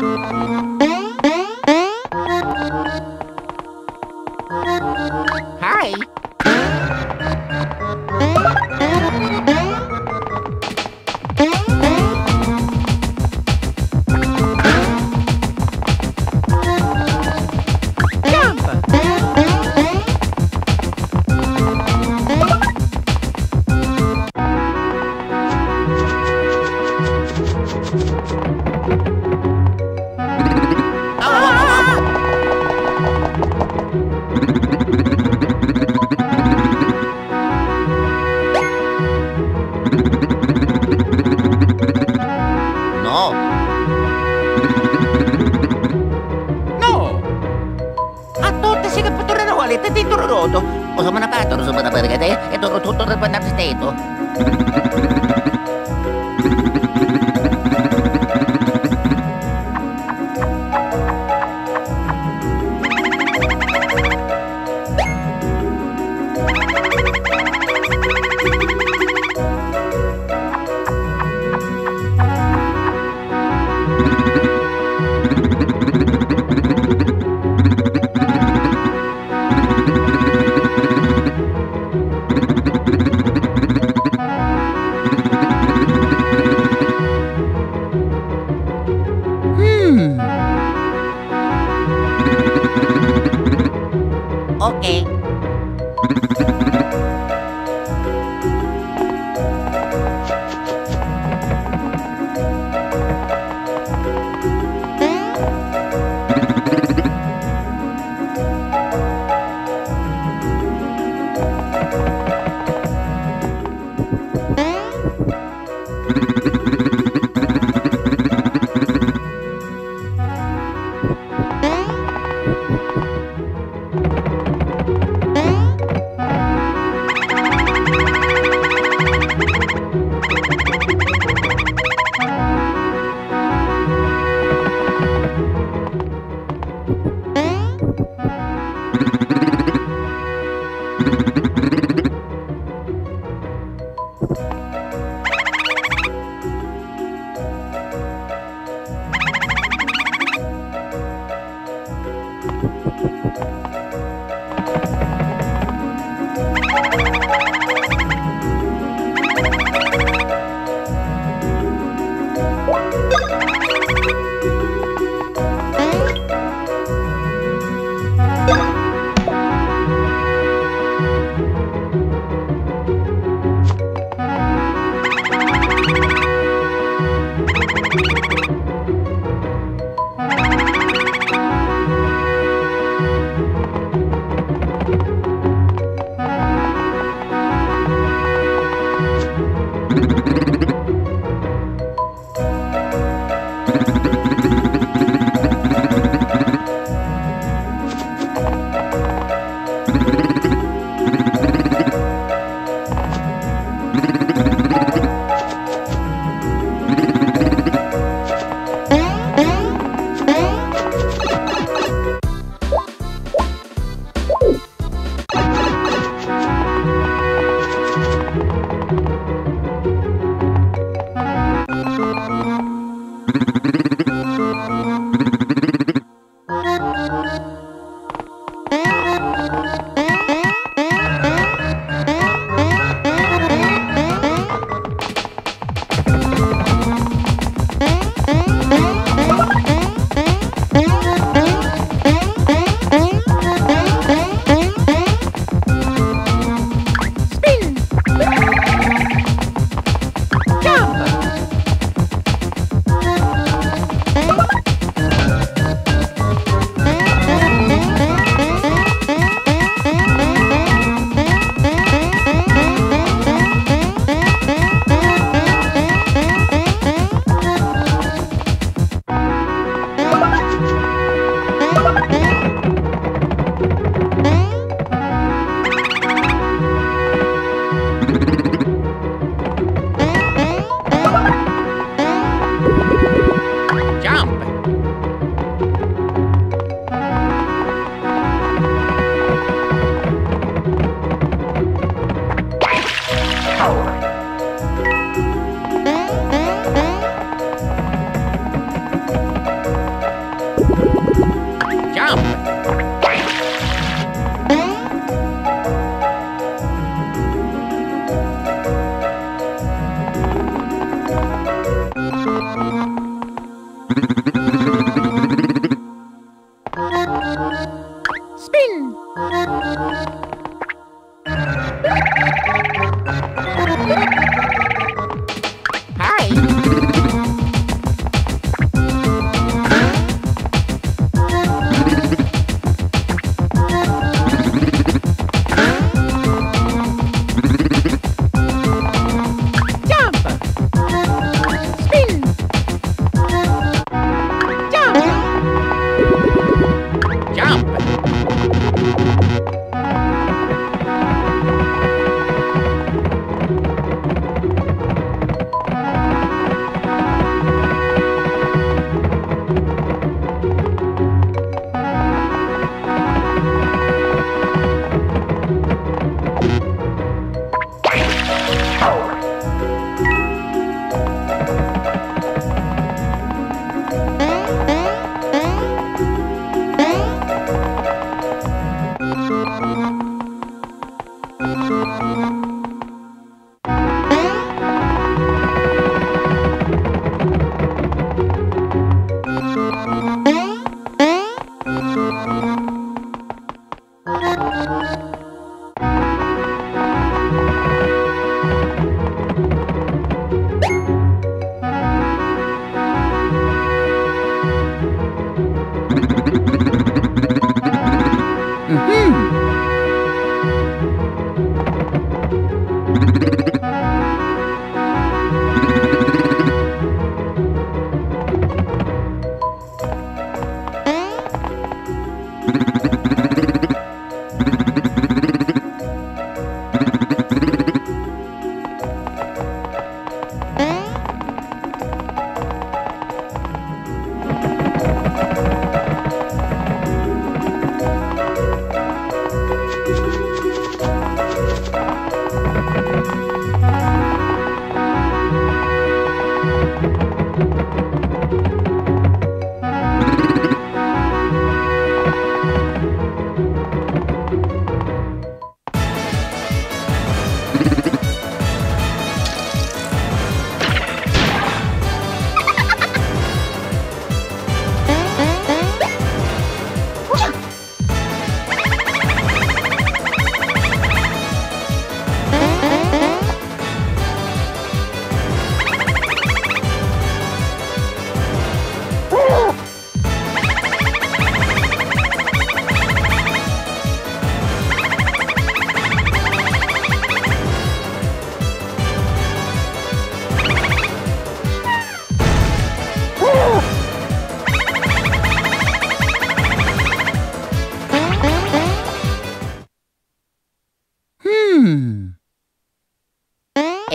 Música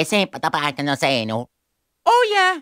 seepä tapahtunut no. Oh yeah,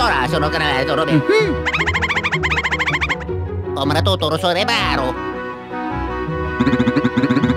Potrà sono granato robe. Mhm. Come la tutto rosso reparo.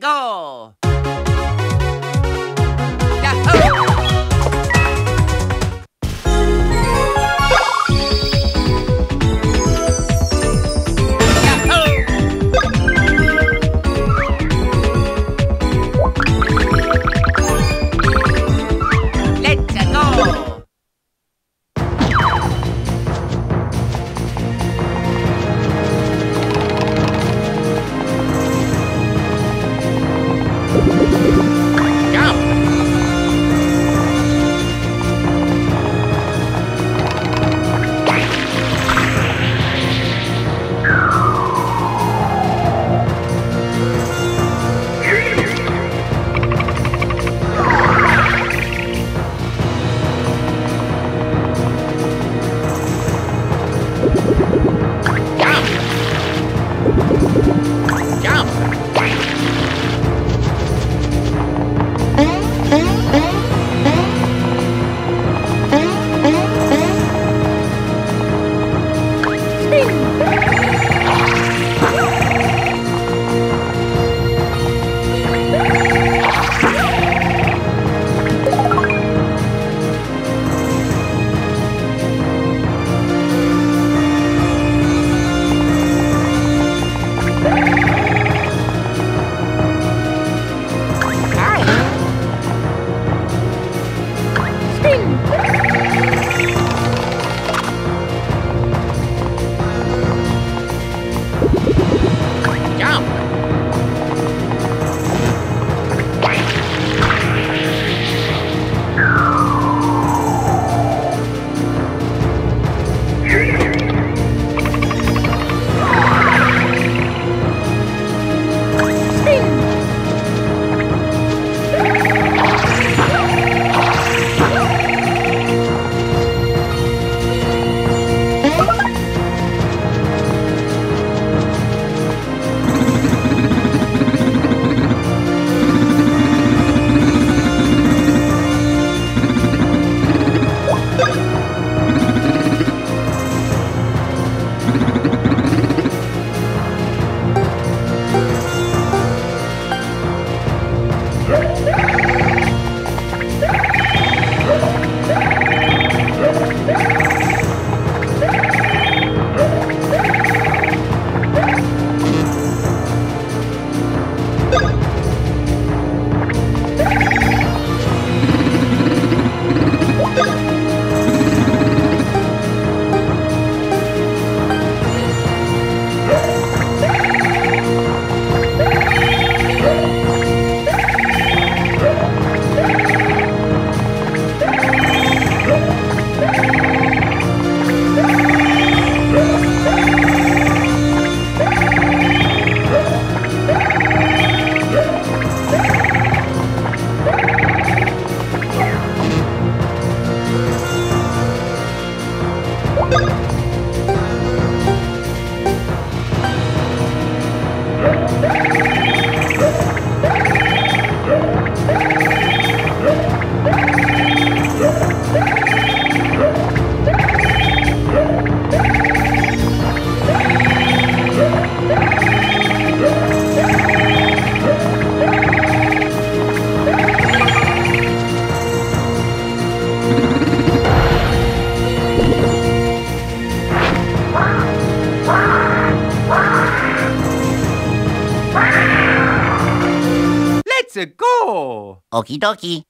go 時々。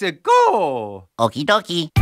Let's go! Okie dokie.